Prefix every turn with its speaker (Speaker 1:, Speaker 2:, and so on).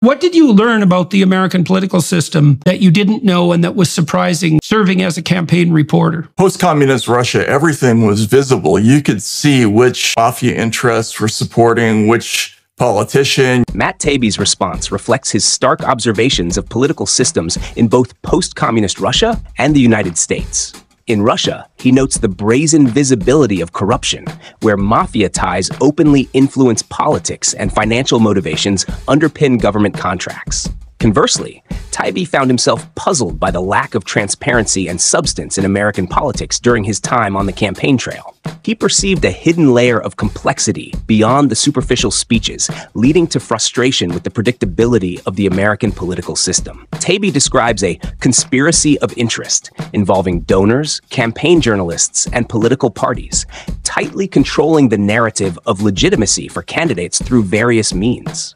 Speaker 1: What did you learn about the American political system that you didn't know and that was surprising serving as a campaign reporter?
Speaker 2: Post communist Russia, everything was visible. You could see which mafia interests were supporting which politician.
Speaker 3: Matt Taibbi's response reflects his stark observations of political systems in both post communist Russia and the United States. In Russia, he notes the brazen visibility of corruption, where mafia ties openly influence politics and financial motivations underpin government contracts. Conversely, Taibbi found himself puzzled by the lack of transparency and substance in American politics during his time on the campaign trail. He perceived a hidden layer of complexity beyond the superficial speeches, leading to frustration with the predictability of the American political system. Taibbi describes a conspiracy of interest involving donors, campaign journalists, and political parties, tightly controlling the narrative of legitimacy for candidates through various means.